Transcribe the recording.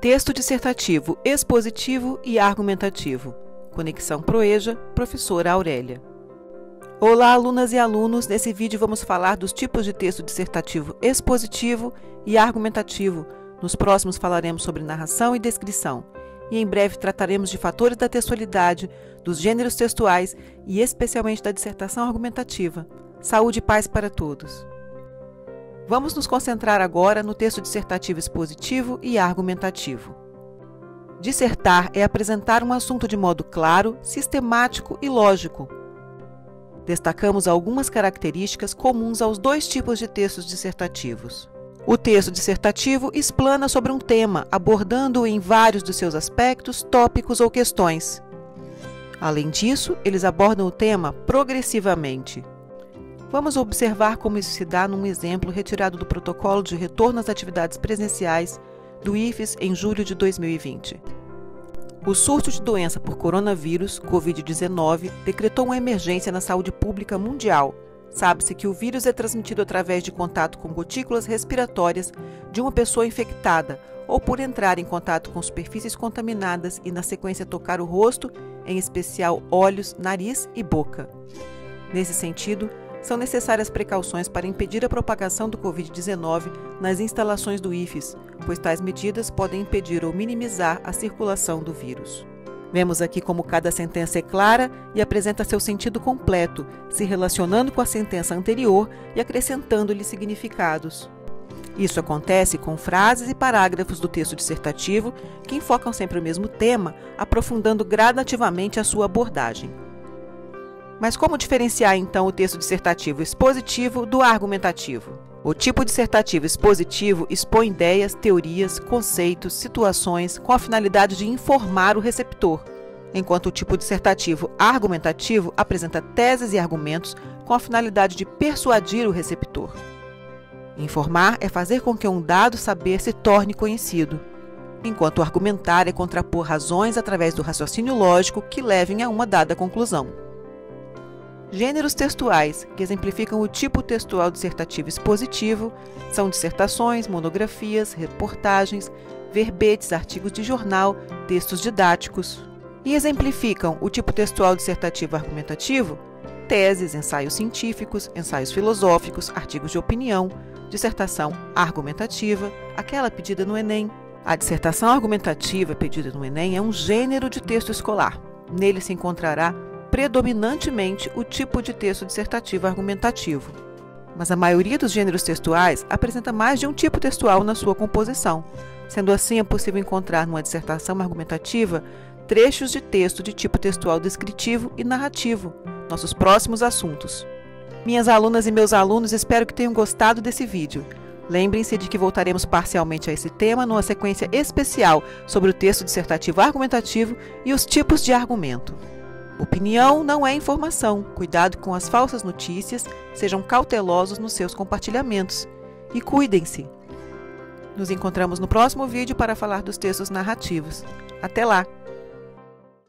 Texto dissertativo expositivo e argumentativo. Conexão Proeja, professora Aurélia. Olá, alunas e alunos! Nesse vídeo vamos falar dos tipos de texto dissertativo expositivo e argumentativo. Nos próximos falaremos sobre narração e descrição. E em breve trataremos de fatores da textualidade, dos gêneros textuais e especialmente da dissertação argumentativa. Saúde e paz para todos! Vamos nos concentrar agora no texto dissertativo expositivo e argumentativo. Dissertar é apresentar um assunto de modo claro, sistemático e lógico. Destacamos algumas características comuns aos dois tipos de textos dissertativos. O texto dissertativo explana sobre um tema, abordando-o em vários dos seus aspectos, tópicos ou questões. Além disso, eles abordam o tema progressivamente, Vamos observar como isso se dá num exemplo retirado do protocolo de retorno às atividades presenciais do IFES em julho de 2020. O surto de doença por coronavírus, Covid-19, decretou uma emergência na saúde pública mundial. Sabe-se que o vírus é transmitido através de contato com gotículas respiratórias de uma pessoa infectada ou por entrar em contato com superfícies contaminadas e, na sequência, tocar o rosto, em especial olhos, nariz e boca. Nesse sentido, são necessárias precauções para impedir a propagação do Covid-19 nas instalações do IFES, pois tais medidas podem impedir ou minimizar a circulação do vírus. Vemos aqui como cada sentença é clara e apresenta seu sentido completo, se relacionando com a sentença anterior e acrescentando-lhe significados. Isso acontece com frases e parágrafos do texto dissertativo que enfocam sempre o mesmo tema, aprofundando gradativamente a sua abordagem. Mas como diferenciar então o texto dissertativo expositivo do argumentativo? O tipo dissertativo expositivo expõe ideias, teorias, conceitos, situações com a finalidade de informar o receptor, enquanto o tipo dissertativo argumentativo apresenta teses e argumentos com a finalidade de persuadir o receptor. Informar é fazer com que um dado saber se torne conhecido, enquanto argumentar é contrapor razões através do raciocínio lógico que levem a uma dada conclusão. Gêneros textuais, que exemplificam o tipo textual dissertativo expositivo, são dissertações, monografias, reportagens, verbetes, artigos de jornal, textos didáticos. E exemplificam o tipo textual dissertativo argumentativo, teses, ensaios científicos, ensaios filosóficos, artigos de opinião, dissertação argumentativa, aquela pedida no Enem. A dissertação argumentativa pedida no Enem é um gênero de texto escolar. Nele se encontrará predominantemente o tipo de texto dissertativo argumentativo. Mas a maioria dos gêneros textuais apresenta mais de um tipo textual na sua composição. Sendo assim, é possível encontrar numa dissertação argumentativa trechos de texto de tipo textual descritivo e narrativo, nossos próximos assuntos. Minhas alunas e meus alunos, espero que tenham gostado desse vídeo. Lembrem-se de que voltaremos parcialmente a esse tema numa sequência especial sobre o texto dissertativo argumentativo e os tipos de argumento. Opinião não é informação. Cuidado com as falsas notícias, sejam cautelosos nos seus compartilhamentos e cuidem-se. Nos encontramos no próximo vídeo para falar dos textos narrativos. Até lá!